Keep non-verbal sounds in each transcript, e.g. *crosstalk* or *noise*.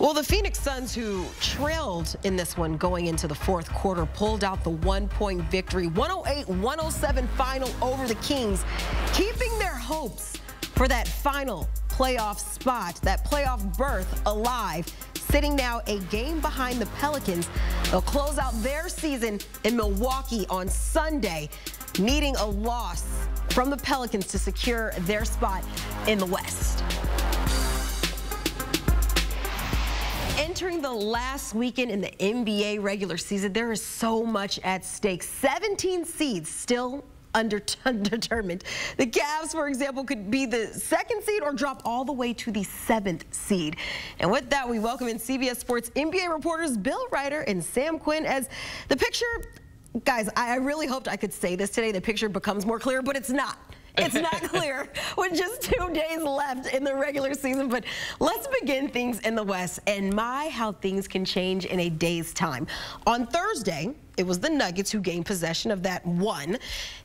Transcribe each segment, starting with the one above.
Well, the Phoenix Suns, who trailed in this one going into the fourth quarter, pulled out the one-point victory, 108-107 final over the Kings, keeping their hopes for that final playoff spot, that playoff berth alive, sitting now a game behind the Pelicans. They'll close out their season in Milwaukee on Sunday, needing a loss from the Pelicans to secure their spot in the West. Entering the last weekend in the NBA regular season, there is so much at stake. 17 seeds still *laughs* undetermined. The Cavs, for example, could be the second seed or drop all the way to the seventh seed. And with that, we welcome in CBS Sports NBA reporters Bill Reiter and Sam Quinn as the picture, guys, I really hoped I could say this today. The picture becomes more clear, but it's not. It's not *laughs* clear with just two days left in the regular season. But let's begin things in the West. And my, how things can change in a day's time. On Thursday, it was the Nuggets who gained possession of that one.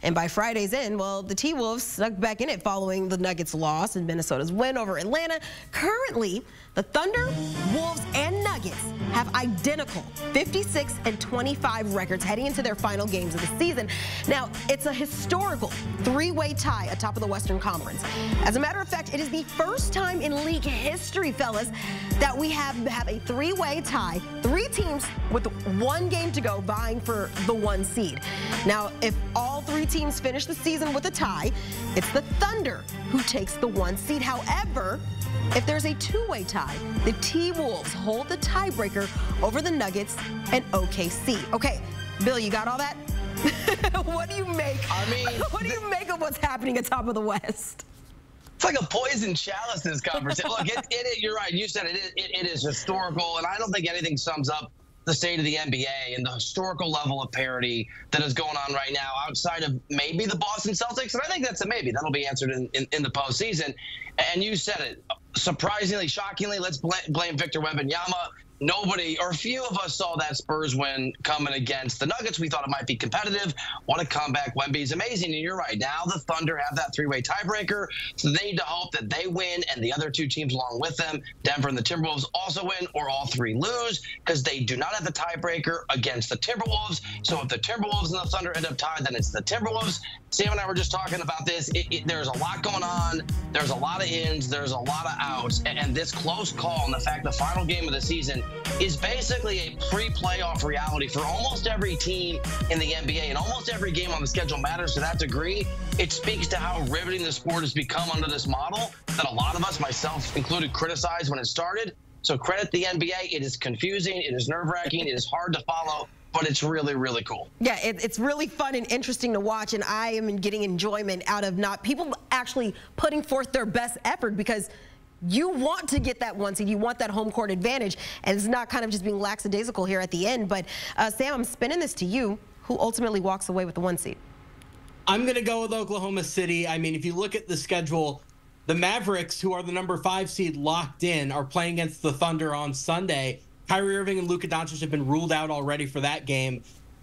And by Friday's end, well, the T-Wolves snuck back in it following the Nuggets' loss and Minnesota's win over Atlanta. Currently, the Thunder, Wolves, and Nuggets have identical 56 and 25 records heading into their final games of the season. Now, it's a historical three-way tie atop of the Western Conference. As a matter of fact, it is the first time in league history, fellas, that we have, have a three-way tie, three teams with one game to go vying for the one seed. Now, if all three teams finish the season with a tie, it's the Thunder who takes the one seed. However, if there's a two-way tie, the T-Wolves hold the tiebreaker over the Nuggets and OKC. Okay, Bill, you got all that? *laughs* what do you make? I mean, *laughs* what do you make of what's happening atop of the West? It's like a poison chalice, this conversation. Look, it, it, you're right. You said it, it, it is historical, and I don't think anything sums up the state of the NBA and the historical level of parity that is going on right now outside of maybe the Boston Celtics. And I think that's a maybe. That'll be answered in, in, in the postseason. And you said it. Surprisingly, shockingly, let's blame, Victor Wembanyama nobody or few of us saw that Spurs win coming against the Nuggets. We thought it might be competitive. What a comeback. Wemby's amazing. And you're right. Now the Thunder have that three-way tiebreaker. So they need to hope that they win and the other two teams along with them, Denver and the Timberwolves, also win or all three lose because they do not have the tiebreaker against the Timberwolves. So if the Timberwolves and the Thunder end up tied, then it's the Timberwolves. Sam and I were just talking about this. It, it, there's a lot going on. There's a lot of ins. There's a lot of outs. And, and this close call and the fact the final game of the season is basically a pre-playoff reality for almost every team in the NBA and almost every game on the schedule matters to that degree. It speaks to how riveting the sport has become under this model that a lot of us, myself included, criticized when it started. So credit the NBA. It is confusing. It is nerve-wracking. It is hard to follow but it's really, really cool. Yeah, it, it's really fun and interesting to watch, and I am getting enjoyment out of not people actually putting forth their best effort because you want to get that one seed. You want that home court advantage. And it's not kind of just being lackadaisical here at the end. But uh, Sam, I'm spinning this to you. Who ultimately walks away with the one seed? I'm going to go with Oklahoma City. I mean, if you look at the schedule, the Mavericks, who are the number five seed locked in, are playing against the Thunder on Sunday. Kyrie Irving and Luka Doncic have been ruled out already for that game.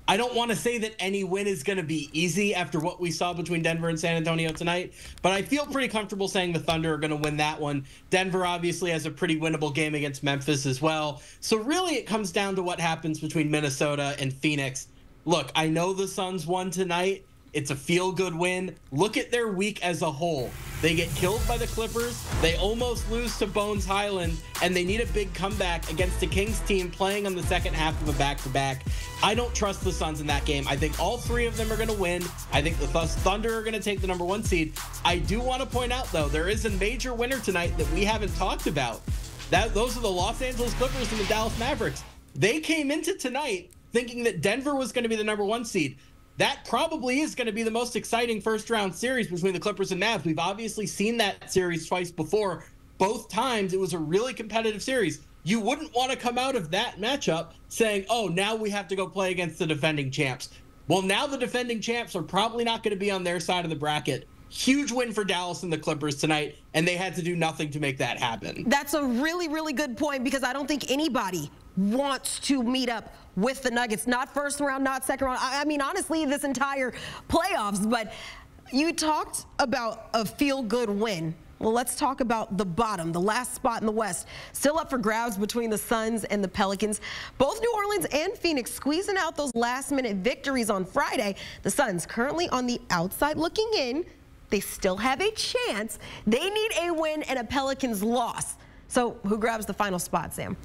I don't want to say that any win is going to be easy after what we saw between Denver and San Antonio tonight, but I feel pretty comfortable saying the Thunder are going to win that one. Denver obviously has a pretty winnable game against Memphis as well. So really it comes down to what happens between Minnesota and Phoenix. Look, I know the Suns won tonight. It's a feel good win. Look at their week as a whole. They get killed by the Clippers. They almost lose to Bones Hyland, and they need a big comeback against the Kings team playing on the second half of a back to back. I don't trust the Suns in that game. I think all three of them are going to win. I think the Thunder are going to take the number one seed. I do want to point out, though, there is a major winner tonight that we haven't talked about. That Those are the Los Angeles Clippers and the Dallas Mavericks. They came into tonight thinking that Denver was going to be the number one seed that probably is going to be the most exciting first round series between the Clippers and Mavs. We've obviously seen that series twice before. Both times it was a really competitive series. You wouldn't want to come out of that matchup saying, oh, now we have to go play against the defending champs. Well, now the defending champs are probably not going to be on their side of the bracket. Huge win for Dallas and the Clippers tonight, and they had to do nothing to make that happen. That's a really, really good point because I don't think anybody wants to meet up with the Nuggets. Not first round, not second round. I, mean, honestly, this entire playoffs. But you talked about a feel-good win Well, let's talk about the bottom, the last spot in the West. Still up for grabs between the Suns and the Pelicans. Both New Orleans and Phoenix squeezing out those last minute victories on Friday. The Suns currently on the outside looking in. They still have a chance. They need a win and a Pelicans loss. So who grabs the final spot, Sam?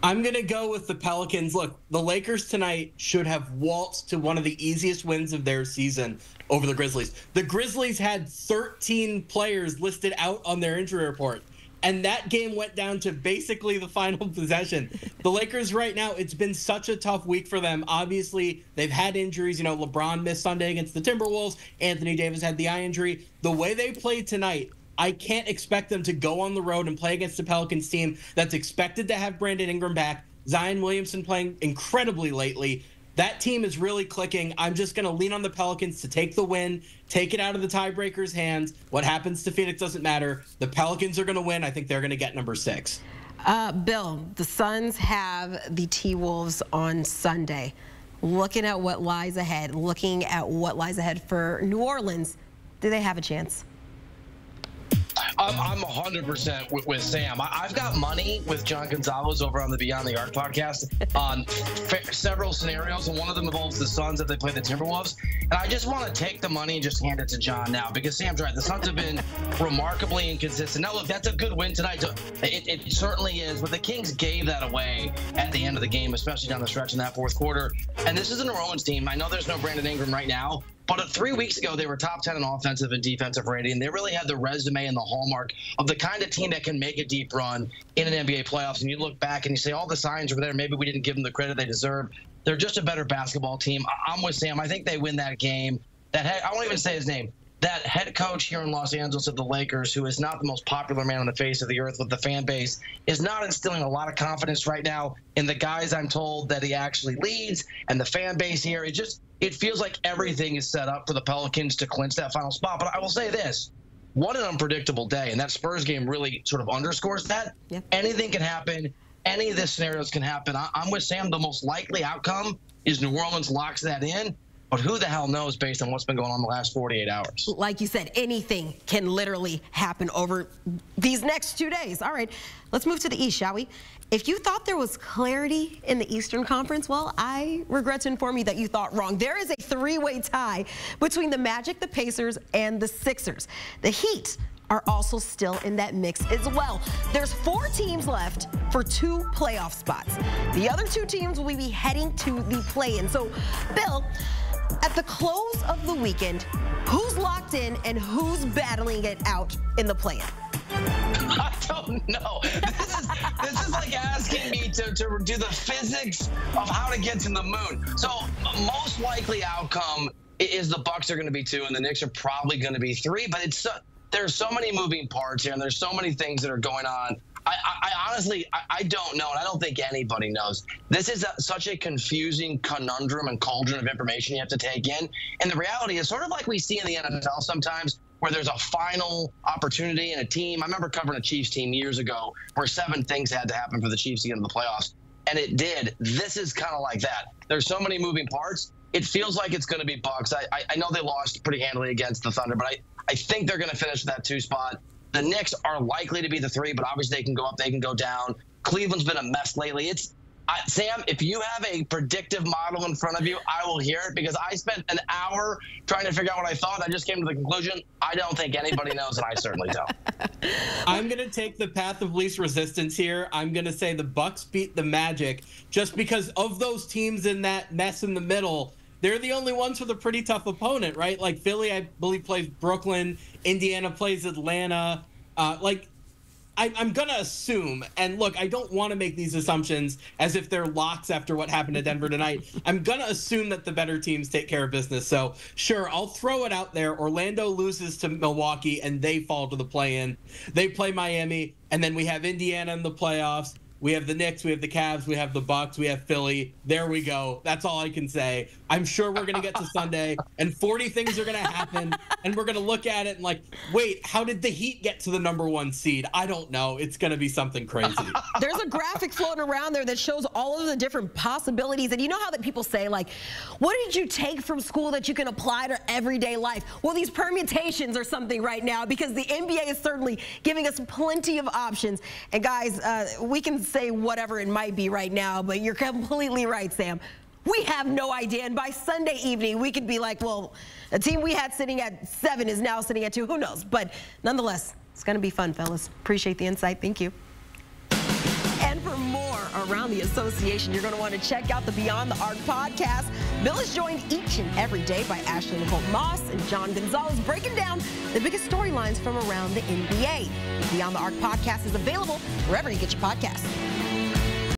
I'm going to go with the Pelicans. Look, the Lakers tonight should have waltzed to one of the easiest wins of their season over the Grizzlies. The Grizzlies had 13 players listed out on their injury report. And that game went down to basically the *laughs* final possession. The Lakers, right now, it's been such a tough week for them. Obviously, they've had injuries. You know, LeBron missed Sunday against the Timberwolves. Anthony Davis had the eye injury. The way they played tonight, I can't expect them to go on the road and play against the Pelicans team that's expected to have Brandon Ingram back. Zion Williamson playing incredibly lately. That team is really clicking. I'm just going to lean on the Pelicans to take the win, take it out of the tiebreaker's hands. What happens to Phoenix doesn't matter. The Pelicans are going to win. I think they're going to get number six. Uh, Bill, the Suns have the T Wolves on Sunday. Looking at what lies ahead, looking at what lies ahead for New Orleans, do they have a chance? I'm, I'm 100% with, with Sam. I, have got money with John Gonzalez over on the Beyond the Arc podcast on several scenarios, and one of them involves the Suns if they play the Timberwolves. And I just want to take the money and just hand it to John now because Sam's right. The Suns have been remarkably inconsistent. Now, look, that's a good win tonight. It, it certainly is, but the Kings gave that away at the end of the game, especially down the stretch in that fourth quarter. And this is a New Orleans team. I know there's no Brandon Ingram right now, but uh, three weeks ago, they were top 10 in offensive and defensive rating. They really had the resume and the hallmark of the kind of team that can make a deep run in an NBA playoffs. And you look back and you say, all the signs were there. Maybe we didn't give them the credit they deserve. They're just a better basketball team. I'm with Sam. I think they win that game. That head, I won't even say his name. That head coach here in Los Angeles of the Lakers, who is not the most popular man on the face of the earth with the fan base, is not instilling a lot of confidence right now in the guys I'm told that he actually leads and the fan base here. It just it feels like everything is set up for the Pelicans to clinch that final spot. But I will say this what an unpredictable day. And that Spurs game really sort of underscores that. Yeah. Anything can happen. Any of the scenarios can happen. I, I'm with Sam. The most likely outcome is New Orleans locks that in. But who the hell knows based on what's been going on the last 48 hours? Like you said, anything can literally happen over these next two days. All right, let's move to the East, shall we? If you thought there was clarity in the Eastern Conference, well, I regret to inform you that you thought wrong. There is a three-way tie between the Magic, the Pacers, and the Sixers. The Heat are also still in that mix as well. There's four teams left for two playoff spots. The other two teams will be heading to the play-in. So, Bill, at the close of the weekend, who's locked in and who's battling it out in the play-in? *laughs* I don't know. This is, this is like asking me to, to do the physics of how to get to the moon. So most likely outcome is the Bucks are going to be two and the Knicks are probably going to be three. But it's uh, there's so many moving parts here and there's so many things that are going on I, I, honestly, I, I, don't know, and I don't think anybody knows. This is a, such a confusing conundrum and cauldron of information you have to take in. And the reality is sort of like we see in the NFL sometimes, where there's a final opportunity in a team. I remember covering a Chiefs team years ago where seven things had to happen for the Chiefs to get into the playoffs, and it did. This is kind of like that. There's so many moving parts. It feels like it's going to be Bucks. I, I, I know they lost pretty handily against the Thunder, but I, I think they're going to finish that two spot. The Knicks are likely to be the three, but obviously they can go up, they can go down. Cleveland's been a mess lately. It's I, Sam, if you have a predictive model in front of you, I will hear it because I spent an hour trying to figure out what I thought. I just came to the conclusion I don't think anybody knows, and I certainly don't. *laughs* I'm going to take the path of least resistance here. I'm going to say the Bucks beat the Magic just because of those teams in that mess in the middle. They're the only ones with a pretty tough opponent, right? Like Philly, I believe plays Brooklyn. Indiana plays Atlanta. Uh, like, I, am going to assume, and look, I don't want to make these assumptions as if they're locks after what happened to Denver tonight. *laughs* I'm going to assume that the better teams take care of business. So, sure, I'll throw it out there. Orlando loses to Milwaukee and they fall to the play in. They play Miami, and then we have Indiana in the playoffs. We have the Knicks, we have the Cavs, we have the Bucks, we have Philly. There we go. That's all I can say. I'm sure we're gonna get to Sunday, and 40 things are gonna happen, and we're gonna look at it and like, wait, how did the Heat get to the number one seed? I don't know. It's gonna be something crazy. *laughs* There's a graphic floating around there that shows all of the different possibilities, and you know how that people say like, what did you take from school that you can apply to everyday life? Well, these permutations are something right now because the NBA is certainly giving us plenty of options. And guys, uh, we can say whatever it might be right now, but you're *laughs* completely right, Sam. We have no idea. And by Sunday evening, we could be like, well, the team we had sitting at seven is now sitting at two. Who knows? But nonetheless, it's going to be fun, fellas. Appreciate the insight. Thank you. Around the association, you're going to want to check out the Beyond the Arc podcast. Bill is joined each and every day by Ashley Nicole Moss and John Gonzalez, breaking down the biggest storylines from around the NBA. The Beyond the Arc podcast is available wherever you get your podcasts.